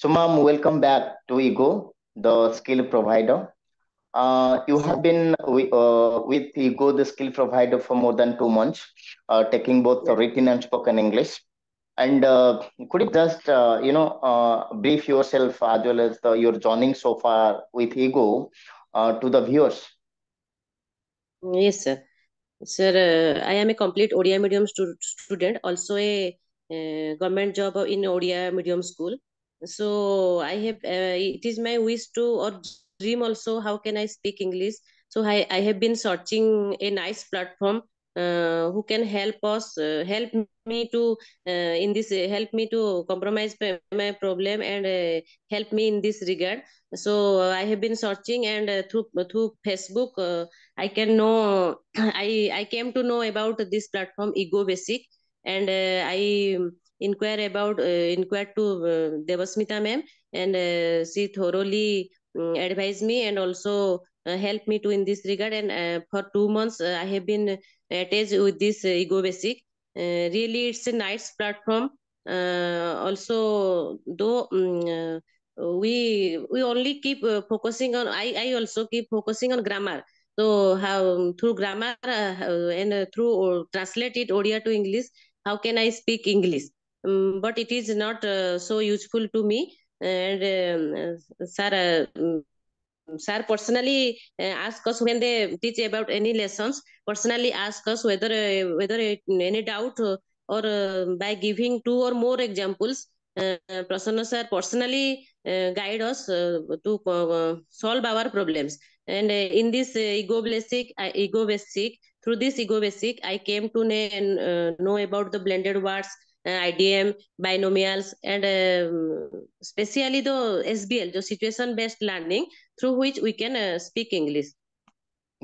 So, ma'am, welcome back to Ego, the skill provider. Uh, you have been uh, with Ego, the skill provider, for more than two months, uh, taking both written and spoken English. And uh, could you just, uh, you know, uh, brief yourself as well as the, your joining so far with Ego to the viewers? Yes, sir. Sir, I am a complete Odia medium stu student, also a government job in Odia medium school so i have uh, it is my wish to or dream also how can i speak english? So i, I have been searching a nice platform uh, who can help us uh, help me to uh, in this uh, help me to compromise my problem and uh, help me in this regard. So i have been searching and through through facebook i can know i i came to know about this platform ego basic. And i inquire about uh, inquire to uh, Devasmita ma'am and uh, she thoroughly um, advised me and also uh, helped me to in this regard and uh, for two months uh, I have been attached with this Ego Basic. really, it's a nice platform. also, though um, we we only keep focusing on I, I also keep focusing on grammar so how through grammar uh, and uh, through translate it Odia to English, how can I speak English? Um, but it is not uh, so useful to me. And um, sir uh, sir personally uh, ask us when they teach about any lessons. Personally ask us whether uh, whether it, any doubt or uh, by giving two or more examples uh, prasanna sir personally uh, guide us to solve our problems. And in this ego basic ego basic through this ego basic i came to know, about the blended words uh, IDM, binomials, and um, especially the SBL, the situation-based learning, through which we can uh, speak English.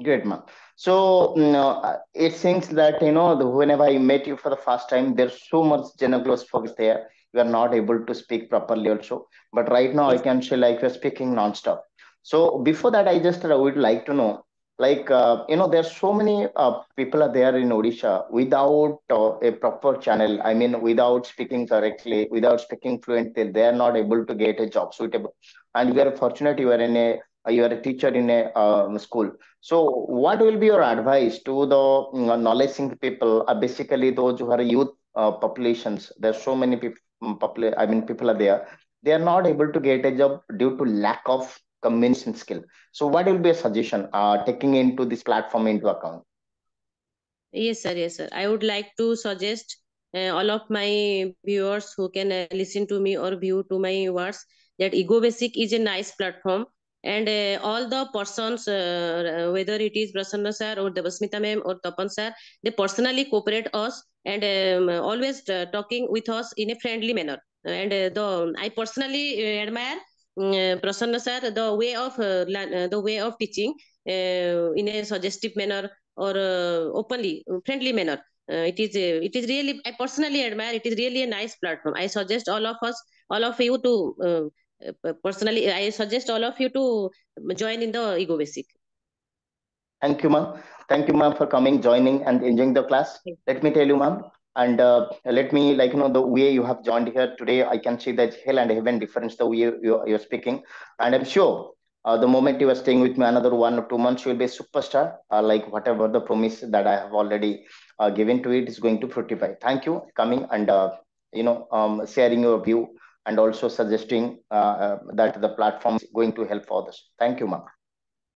Great, ma'am. So know, it seems that you know, the, whenever I met you for the first time, there's so much Genoglos focus there. You are not able to speak properly also. But right now, yes. I can say like you're speaking non-stop. So before that, I just uh, would like to know like uh, you know there's so many uh, people are there in odisha without uh, a proper channel. I mean without speaking correctly without speaking fluently they are not able to get a job suitable. And you are fortunate you are in a you are a teacher in a um, school. So what will be your advice to the uh, knowledge people uh, basically those who are youth uh, populations? There's so many people mm, i mean people are there. They are not able to get a job due to lack of communication skill. So what will be a suggestion uh, taking into this platform into account? Yes, sir. Yes, sir. I would like to suggest uh, all of my viewers who can uh, listen to me or view to my words that Ego Basic is a nice platform and uh, all the persons, uh, whether it is Prasanna sir or Devasmita ma'am or Tapan sir, they personally cooperate us and um, always uh, talking with us in a friendly manner. And uh, the I personally admire Prasanna sir, the way of the way of teaching in a suggestive manner or openly, friendly manner. it is it is really I personally admire. It is really a nice platform. I suggest all of us, all of you to personally. I suggest all of you to join in the Ego Basic. Thank you, ma'am. Thank you, ma'am, for coming, joining, and enjoying the class. Let me tell you, ma'am, and uh, let me like you know the way you have joined here today i can see that hell and heaven difference the way you, you're speaking. And i'm sure uh, the moment you are staying with me another one or two months you'll be a superstar uh, like whatever the promise that i have already uh, given to it is going to fructify. Thank you coming and uh, you know um, sharing your view and also suggesting uh, that the platform is going to help others. Thank you ma'am